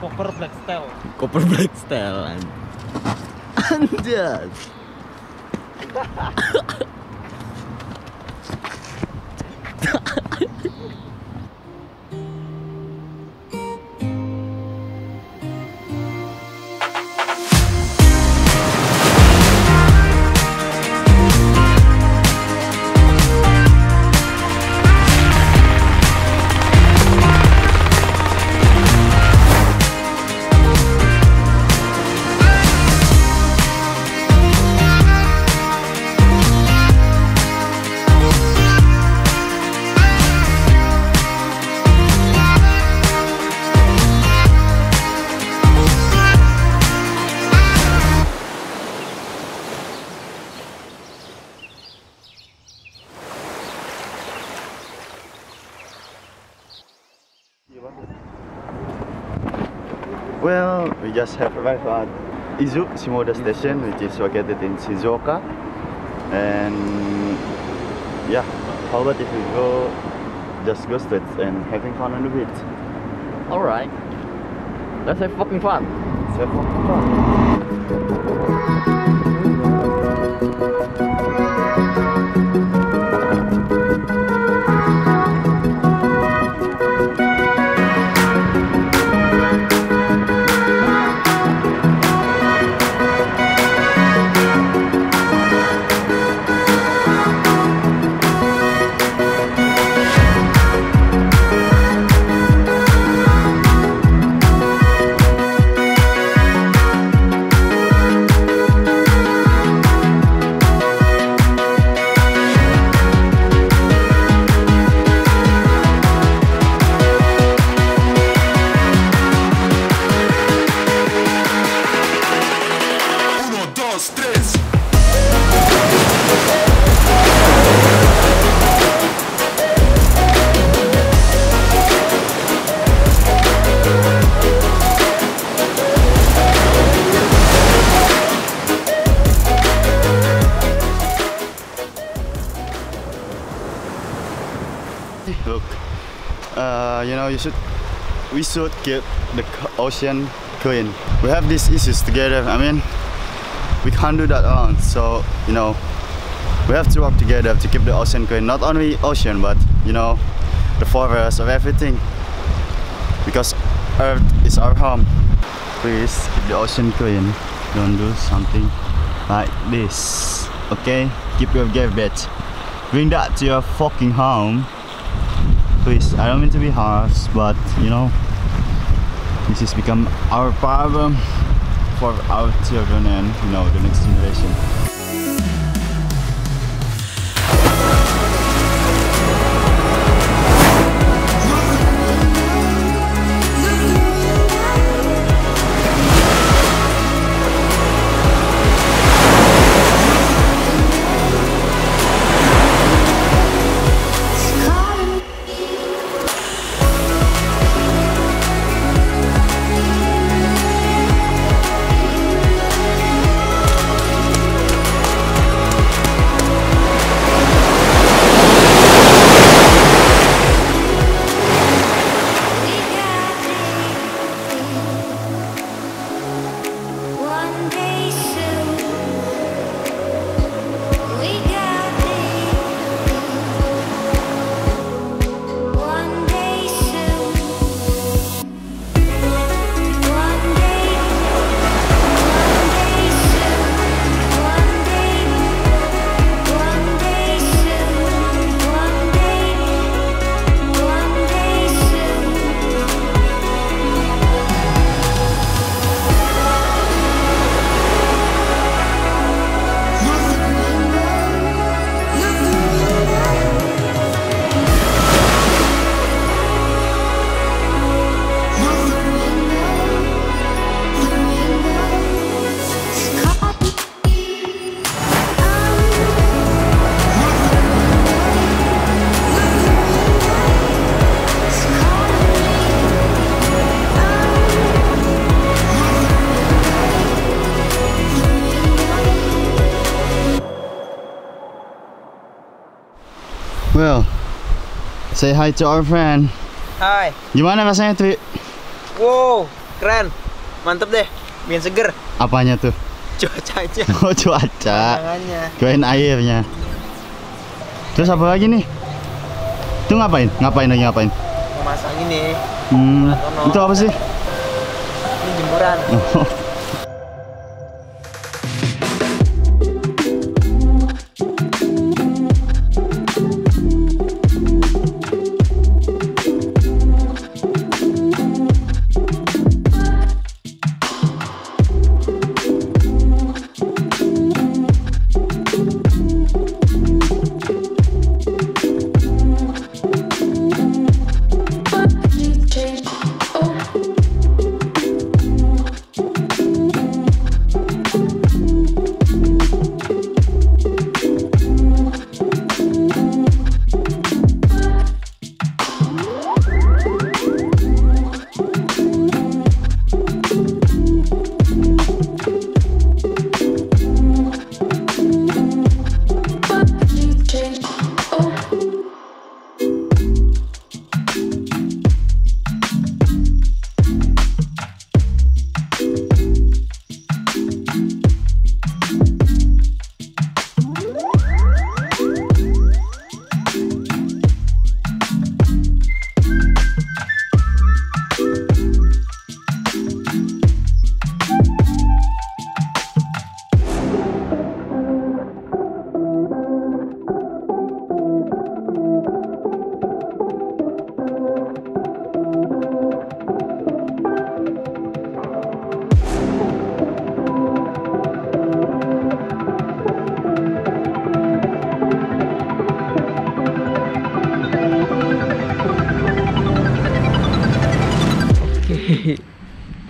Copper Black Steel. Copper Black and Anjas. Well, we just have arrived at Izu Shimoda Station, which is located in Shizuoka. And yeah, how about if we go just go straight and having fun on the beach? Alright. Let's have fucking fun. Let's have fucking fun. You should, we should keep the ocean clean. We have these issues together. I mean, we can't do that alone. So, you know, we have to work together to keep the ocean clean. Not only ocean, but you know, the forest of everything. Because Earth is our home. Please keep the ocean clean. Don't do something like this. Okay? Keep your garbage. Bring that to your fucking home please i don't mean to be harsh but you know this has become our problem for our children and you know the next generation well say hi to our friend Hai. gimana rasanya Tri? Wow, keren. Mantep deh. Bikin seger. Apanya tuh? Cuacanya. Oh cuaca. Tangannya. Kirain airnya. Terus apa lagi nih? Itu ngapain? Ngapain lagi ngapain? Mau masak gini. Hmm, itu apa sih? Ini jemuran.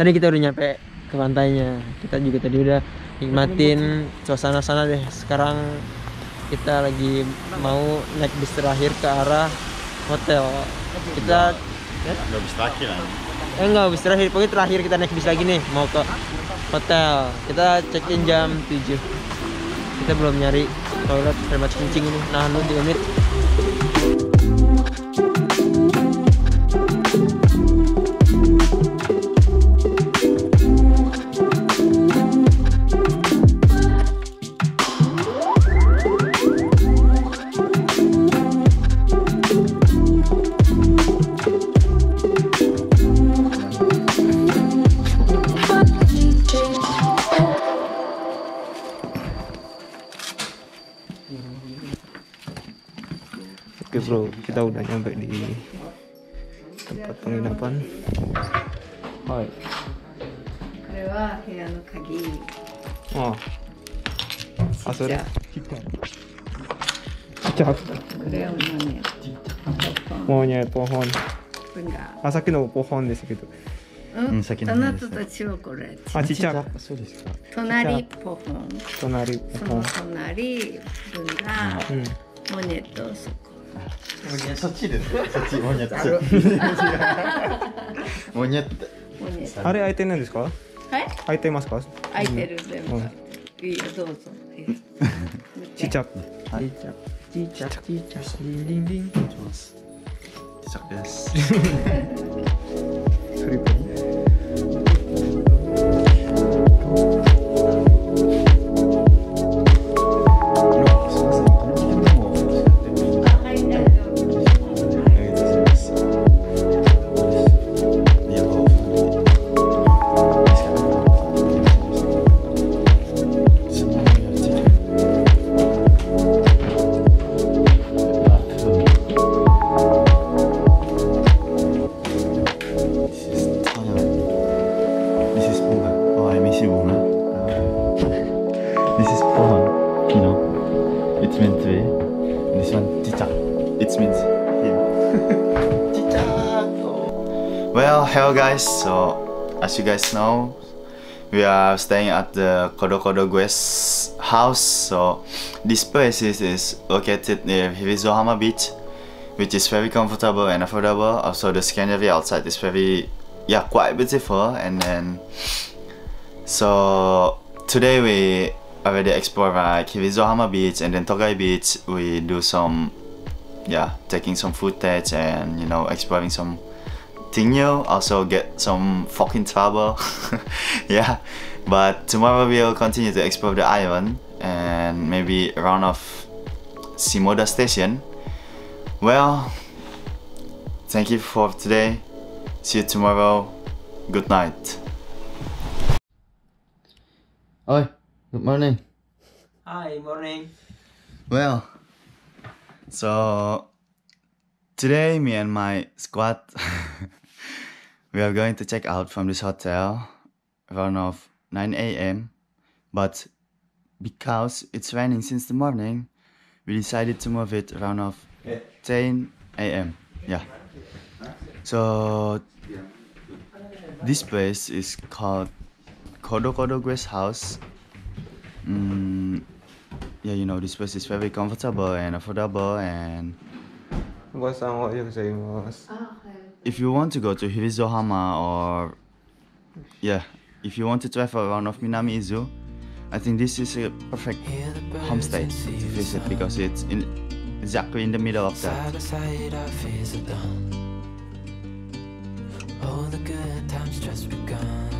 Tadi kita udah nyampe ke pantainya. Kita juga tadi udah nikmatin suasana sana deh. Sekarang kita lagi mau naik bis terakhir ke arah hotel. Kita Udah bisa lagi lah. eh enggak bis terakhir, pokoknya terakhir kita naik bis lagi nih mau ke hotel. Kita check in jam 7. Kita belum nyari toilet terima kencing ini. Nah, lu 3 menit. かったのラはい。これは部屋の鍵。ああ。あそれ。ちゃこれはモーニャポホンあさっきのポホンですけど。うん？先の。あなたたちはこれ。あちっちゃそうですか隣ポホン。隣ポホン。その隣分がモネとそこ。もにゃ、そっち Sochi だあれ開いてないんですか？はい開いてますか？開いてる全部、いいよどうぞ。ちっちゃ。ちっちゃちっちゃちっちゃリンリン。ちっちゃです。リプ meant to be. This one, cicak. It means him. cicak. Well, hello guys. So, as you guys know, we are staying at the Kodo Kodo Guest house. So, this place is, is located near Hirizohama Beach, which is very comfortable and affordable. Also, the scenery outside is very, yeah, quite beautiful. And then, so today we already explore uh, like Hirizohama Beach and then Togai Beach. We do some, yeah, taking some footage and you know exploring some something new, also get some fucking trouble. yeah, but tomorrow we'll continue to explore the island and maybe round off Shimoda Station. Well, thank you for today. See you tomorrow. Good night. Oi, good morning. Hi, morning. Well, so today me and my squad we are going to check out from this hotel around of 9 a.m. But because it's raining since the morning, we decided to move it around of 10 a.m. Yeah. So this place is called Kodo Kodo Guest House. Mm, yeah, you know, this place is very comfortable and affordable. And if you want to go to Hirizohama or yeah, if you want to travel around of Minami Izu, I think this is a perfect homestay to visit because it's in exactly in the middle of that. Side side, our fears are done. Oh, the good times just begun.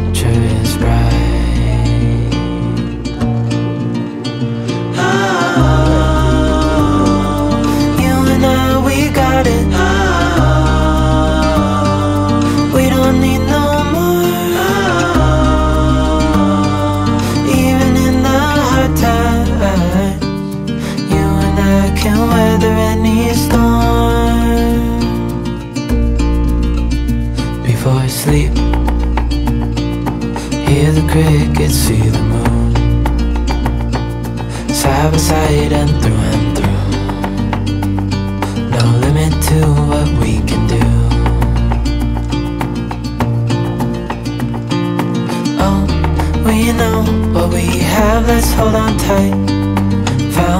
can weather any storm. Before I sleep, hear the crickets, see the moon. Side by side and through and through. No limit to what we can do. Oh, we know what we have, let's hold on tight.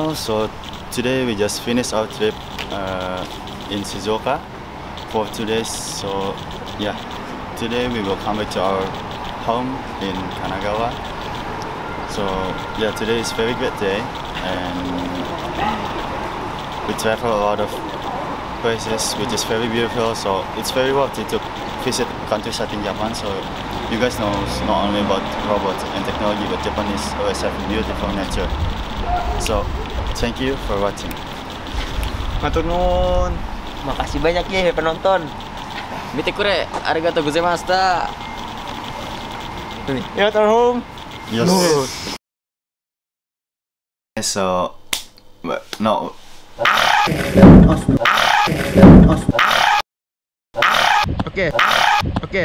Well, so today we just finished our trip uh, in Shizuoka for two days. So yeah, today we will come back to our home in Kanagawa. So yeah, today is very great day and we travel a lot of places which is very beautiful. So it's very worth it to visit countryside in Japan. So you guys know not only about robots and technology, but Japanese always have beautiful nature. So, thank you for watching. Matur nuwun. Makasih banyak ya penonton. Mite kure, arigatou gozaimashita. Ya, home. Yes. So, but no. Oke. Oke.